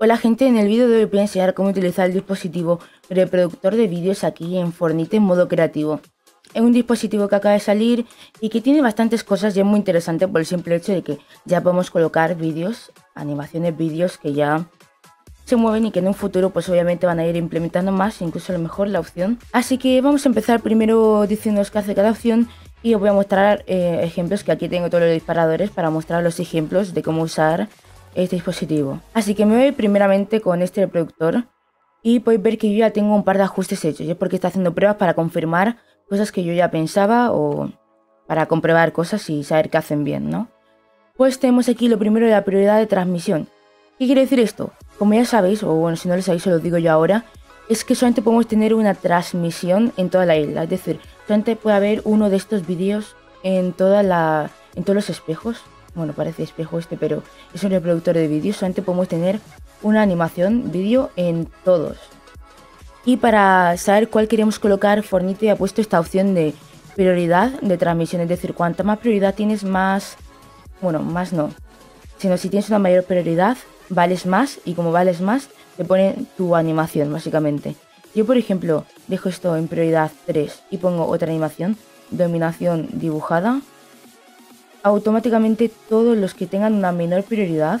Hola gente, en el vídeo de hoy voy a enseñar cómo utilizar el dispositivo reproductor de vídeos aquí en Fornite en modo creativo. Es un dispositivo que acaba de salir y que tiene bastantes cosas y es muy interesante por el simple hecho de que ya podemos colocar vídeos, animaciones, vídeos que ya se mueven y que en un futuro pues obviamente van a ir implementando más, incluso a lo mejor la opción. Así que vamos a empezar primero diciéndoos qué hace cada opción y os voy a mostrar eh, ejemplos que aquí tengo todos los disparadores para mostrar los ejemplos de cómo usar este dispositivo. Así que me voy primeramente con este reproductor y podéis ver que yo ya tengo un par de ajustes hechos, es porque está haciendo pruebas para confirmar cosas que yo ya pensaba o para comprobar cosas y saber que hacen bien, ¿no? Pues tenemos aquí lo primero de la prioridad de transmisión. ¿Qué quiere decir esto? Como ya sabéis, o bueno, si no lo sabéis, os lo digo yo ahora, es que solamente podemos tener una transmisión en toda la isla, es decir, solamente puede haber uno de estos vídeos en toda la en todos los espejos bueno, parece espejo este, pero es un reproductor de vídeo, solamente podemos tener una animación vídeo en todos. Y para saber cuál queremos colocar, Fornite ha puesto esta opción de prioridad de transmisión, es decir, cuanta más prioridad tienes, más, bueno, más no, sino si tienes una mayor prioridad, vales más y como vales más, te pone tu animación, básicamente. Yo, por ejemplo, dejo esto en prioridad 3 y pongo otra animación, dominación dibujada, automáticamente todos los que tengan una menor prioridad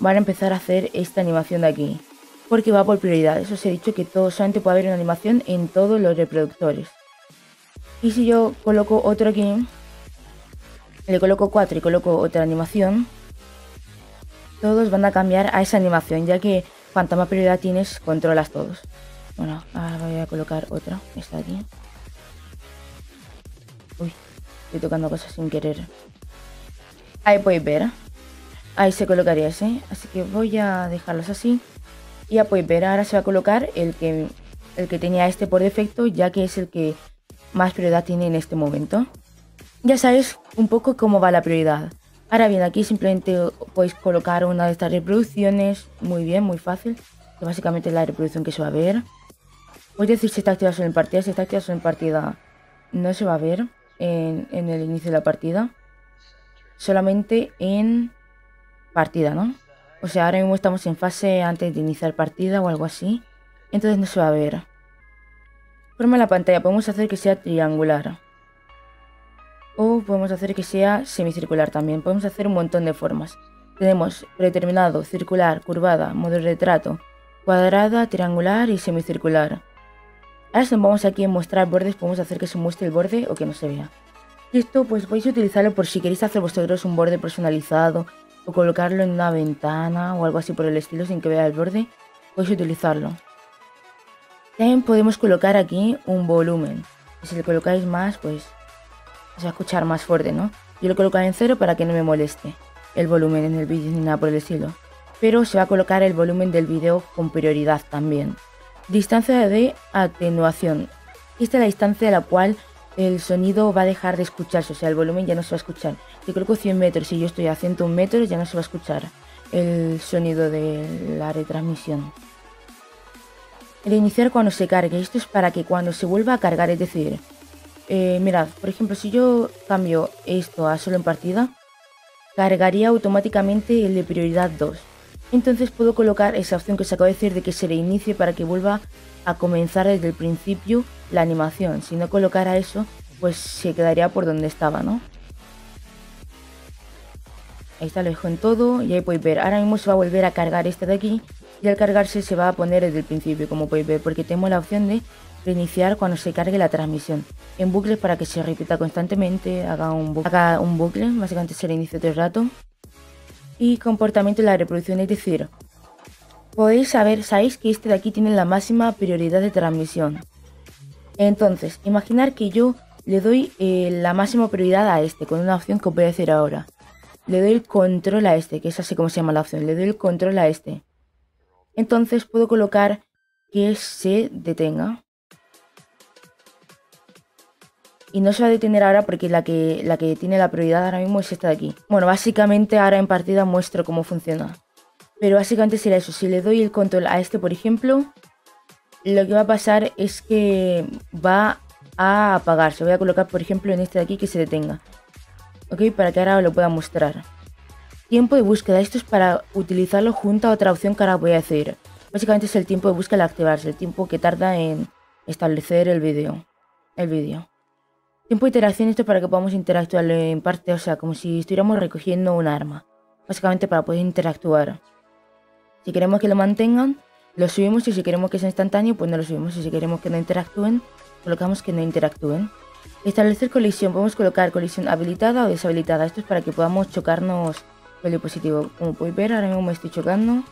van a empezar a hacer esta animación de aquí. Porque va por prioridad. Eso os he dicho que todo, solamente puede haber una animación en todos los reproductores. Y si yo coloco otro aquí, le coloco 4 y coloco otra animación, todos van a cambiar a esa animación, ya que cuanta más prioridad tienes, controlas todos. Bueno, ahora voy a colocar otra, esta aquí. Uy, Estoy tocando cosas sin querer. Ahí podéis ver. Ahí se colocaría ese. Así que voy a dejarlos así. Y ya podéis ver, ahora se va a colocar el que, el que tenía este por defecto, ya que es el que más prioridad tiene en este momento. Ya sabéis un poco cómo va la prioridad. Ahora bien, aquí simplemente podéis colocar una de estas reproducciones. Muy bien, muy fácil. Que básicamente es la reproducción que se va a ver. Voy a decir si está activado solo en partida. Si está activado solo en partida, no se va a ver en, el inicio de la partida. Solamente en partida, ¿no? O sea, ahora mismo estamos en fase antes de iniciar partida o algo así. Entonces no se va a ver. Forma la pantalla. Podemos hacer que sea triangular. O podemos hacer que sea semicircular también. Podemos hacer un montón de formas. Tenemos predeterminado, circular, curvada, modo retrato, cuadrada, triangular y semicircular. Ahora si vamos aquí en mostrar bordes, podemos hacer que se muestre el borde o que no se vea. Y esto pues podéis utilizarlo por si queréis hacer vosotros un borde personalizado o colocarlo en una ventana o algo así por el estilo sin que vea el borde, podéis utilizarlo. También podemos colocar aquí un volumen. Si le colocáis más, pues se va a escuchar más fuerte, ¿no? Yo lo coloco en cero para que no me moleste el volumen en el vídeo ni nada por el estilo. Pero se va a colocar el volumen del vídeo con prioridad también. Distancia de atenuación. Esta es la distancia a la cual el sonido va a dejar de escucharse, o sea, el volumen ya no se va a escuchar. Si coloco 100 metros y yo estoy a 101 metros, ya no se va a escuchar el sonido de la retransmisión. El iniciar cuando se cargue. Esto es para que cuando se vuelva a cargar, es decir, eh, mirad, por ejemplo, si yo cambio esto a solo en partida, cargaría automáticamente el de prioridad 2 entonces puedo colocar esa opción que os acabo de decir de que se reinicie para que vuelva a comenzar desde el principio la animación. Si no colocara eso, pues se quedaría por donde estaba, ¿no? Ahí está, lo dejo en todo y ahí podéis ver. Ahora mismo se va a volver a cargar este de aquí y al cargarse se va a poner desde el principio, como podéis ver, porque tenemos la opción de reiniciar cuando se cargue la transmisión. En bucle para que se repita constantemente, haga un, haga un bucle, básicamente se reinicie todo el rato y comportamiento de la reproducción, es decir, podéis saber, sabéis que este de aquí tiene la máxima prioridad de transmisión. Entonces, imaginar que yo le doy eh, la máxima prioridad a este, con una opción que os voy a decir ahora. Le doy el control a este, que es así como se llama la opción, le doy el control a este. Entonces puedo colocar que se detenga. Y no se va a detener ahora porque la que, la que tiene la prioridad ahora mismo es esta de aquí. Bueno, básicamente ahora en partida muestro cómo funciona. Pero básicamente será eso. Si le doy el control a este, por ejemplo, lo que va a pasar es que va a apagarse. Voy a colocar, por ejemplo, en este de aquí que se detenga. ¿Ok? Para que ahora lo pueda mostrar. tiempo de búsqueda. Esto es para utilizarlo junto a otra opción que ahora voy a decir. Básicamente es el tiempo de búsqueda al activarse, el tiempo que tarda en establecer el vídeo. El vídeo. Tiempo de interacción, esto es para que podamos interactuar en parte, o sea, como si estuviéramos recogiendo un arma. Básicamente para poder interactuar. Si queremos que lo mantengan, lo subimos y si queremos que sea instantáneo, pues no lo subimos. Y si queremos que no interactúen, colocamos que no interactúen. Establecer colisión. Podemos colocar colisión habilitada o deshabilitada. Esto es para que podamos chocarnos con el dispositivo. Como podéis ver, ahora mismo me estoy chocando.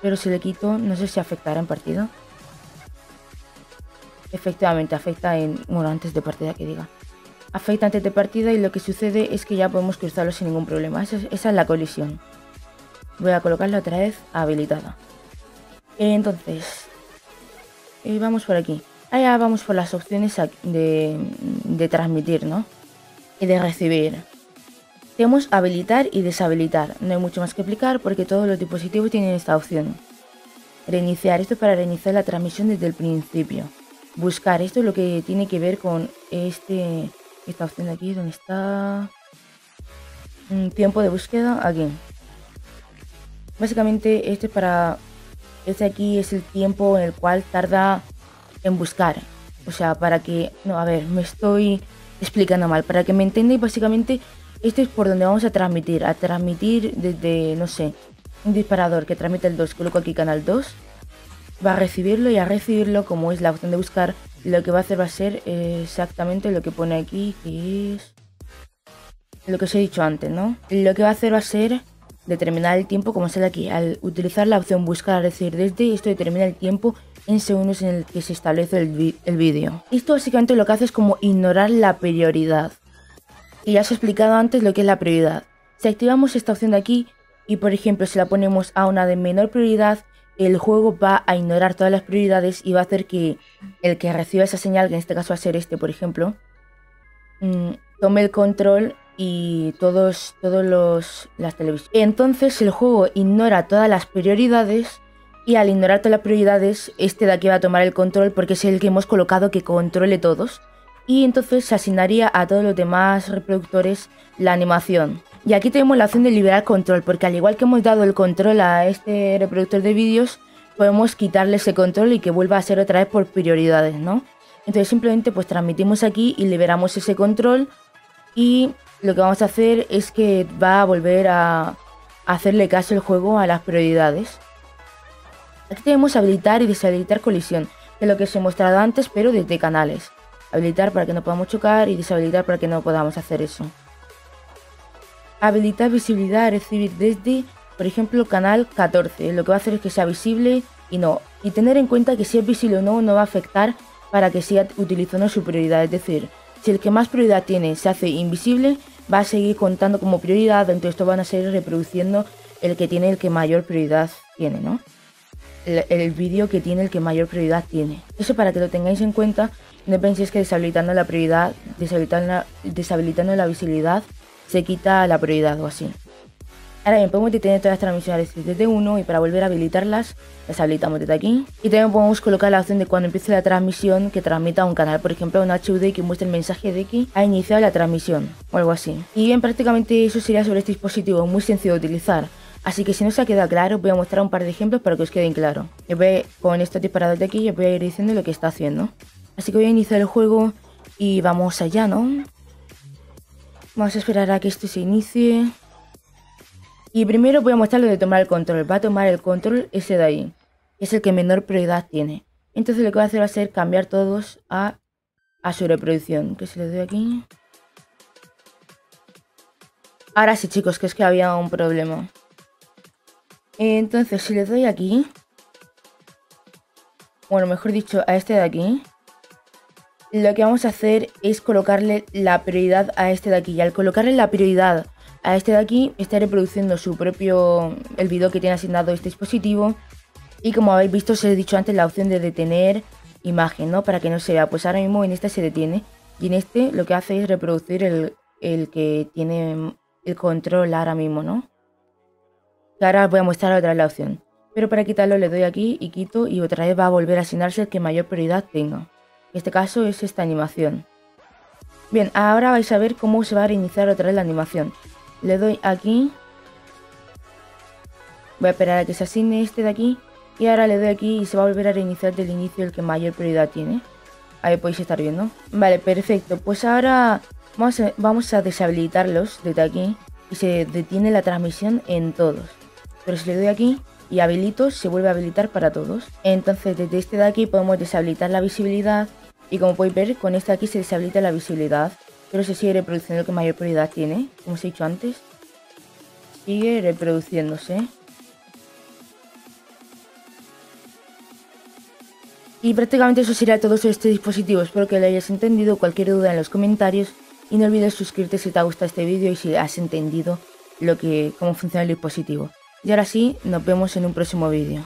Pero si le quito, no sé si afectará en partido. Efectivamente, afecta en... Bueno, antes de partida que diga. Afecta antes de partida y lo que sucede es que ya podemos cruzarlo sin ningún problema. Esa es, la colisión. Voy a colocarla otra vez habilitada. Entonces, eh, vamos por aquí. Allá vamos por las opciones de, transmitir, ¿no? Y de recibir. Tenemos habilitar y deshabilitar. No hay mucho más que explicar porque todos los dispositivos tienen esta opción. Reiniciar. Esto es para reiniciar la transmisión desde el principio. Buscar. Esto es lo que tiene que ver con este esta opción de aquí. donde está? Un tiempo de búsqueda. Aquí. Básicamente este es para... Este aquí es el tiempo en el cual tarda en buscar. O sea, para que... No, a ver, me estoy explicando mal. Para que me entendáis, básicamente, esto es por donde vamos a transmitir. A transmitir desde, no sé, un disparador que transmite el 2. Coloco aquí canal 2. Va a recibirlo y a recibirlo, como es la opción de buscar, lo que va a hacer va a ser exactamente lo que pone aquí, que es lo que os he dicho antes, ¿no? Lo que va a hacer va a ser determinar el tiempo, como sale aquí, al utilizar la opción buscar, es decir, desde esto determina el tiempo en segundos en el que se establece el, vídeo. Esto básicamente lo que hace es como ignorar la prioridad. Y ya os he explicado antes lo que es la prioridad. Si activamos esta opción de aquí y por ejemplo si la ponemos a una de menor prioridad, el juego va a ignorar todas las prioridades y va a hacer que el que reciba esa señal, que en este caso va a ser este por ejemplo, mm, tome el control y todos, todos los las televisiones. Entonces el juego ignora todas las prioridades y al ignorar todas las prioridades, este de aquí va a tomar el control porque es el que hemos colocado que controle todos. Y entonces se asignaría a todos los demás reproductores la animación. Y aquí tenemos la opción de liberar control, porque al igual que hemos dado el control a este reproductor de vídeos, podemos quitarle ese control y que vuelva a ser otra vez por prioridades, ¿no? Entonces simplemente pues transmitimos aquí y liberamos ese control y lo que vamos a hacer es que va a volver a hacerle caso el juego a las prioridades. Aquí tenemos habilitar y deshabilitar colisión, que es lo que os he mostrado antes, pero desde canales. Habilitar para que no podamos chocar y deshabilitar para que no podamos hacer eso. Habilitar visibilidad a recibir desde, por ejemplo, canal 14. Lo que va a hacer es que sea visible y no. Y tener en cuenta que si es visible o no, no va a afectar para que siga utilizando su prioridad. Es decir, si el que más prioridad tiene se hace invisible, va a seguir contando como prioridad, entonces esto van a seguir reproduciendo el que tiene el que mayor prioridad tiene, ¿no? el, vídeo que tiene el que mayor prioridad tiene. Eso para que lo tengáis en cuenta, no penséis que deshabilitando la prioridad, deshabilitando, deshabilitando la visibilidad, se quita la prioridad o así. Ahora bien, podemos detener todas las transmisiones desde 1 y para volver a habilitarlas, las habilitamos desde aquí. Y también podemos colocar la opción de cuando empiece la transmisión que transmita a un canal, por ejemplo, un HUD que muestre el mensaje de que ha iniciado la transmisión o algo así. Y bien, prácticamente eso sería sobre este dispositivo, muy sencillo de utilizar. Así que si no se ha quedado claro, voy a mostrar un par de ejemplos para que os queden claro. Yo voy, con estos disparados de aquí, yo voy a ir diciendo lo que está haciendo. Así que voy a iniciar el juego y vamos allá, ¿no? Vamos a esperar a que esto se inicie. Y primero voy a mostrar lo de tomar el control. Va a tomar el control ese de ahí. es el que menor prioridad tiene. Entonces lo que va a hacer va a ser cambiar todos a, a su reproducción. Que se le doy aquí. Ahora sí, chicos, que es que había un problema. Entonces, si le doy aquí... Bueno, mejor dicho, a este de aquí. Lo que vamos a hacer es colocarle la prioridad a este de aquí. Y al colocarle la prioridad a este de aquí, está reproduciendo su propio... El vídeo que tiene asignado este dispositivo. Y como habéis visto, os he dicho antes la opción de detener imagen, ¿no? Para que no se vea. Pues ahora mismo en este se detiene. Y en este lo que hace es reproducir el, el que tiene el control ahora mismo, ¿no? ahora voy a mostrar otra vez la opción. Pero para quitarlo le doy aquí y quito y otra vez va a volver a asignarse el que mayor prioridad tenga. En este caso es esta animación. Bien, ahora vais a ver cómo se va a reiniciar otra vez la animación. Le doy aquí Voy a esperar a que se asigne este de aquí y ahora le doy aquí y se va a volver a reiniciar del inicio el que mayor prioridad tiene. Ahí podéis estar viendo. Vale, perfecto. Pues ahora vamos a, vamos a deshabilitarlos desde aquí y se detiene la transmisión en todos. Pero si le doy aquí y habilito, se vuelve a habilitar para todos. Entonces desde este de aquí podemos deshabilitar la visibilidad y como podéis ver con este aquí se deshabilita la visibilidad. Pero se sigue reproduciendo el que mayor prioridad tiene, como os he dicho antes. Sigue reproduciéndose. Y prácticamente eso sería todo sobre este dispositivo. Espero que lo hayas entendido. Cualquier duda en los comentarios. Y no olvides suscribirte si te ha gustado este vídeo y si has entendido lo que, cómo funciona el dispositivo. Y ahora sí, nos vemos en un próximo vídeo.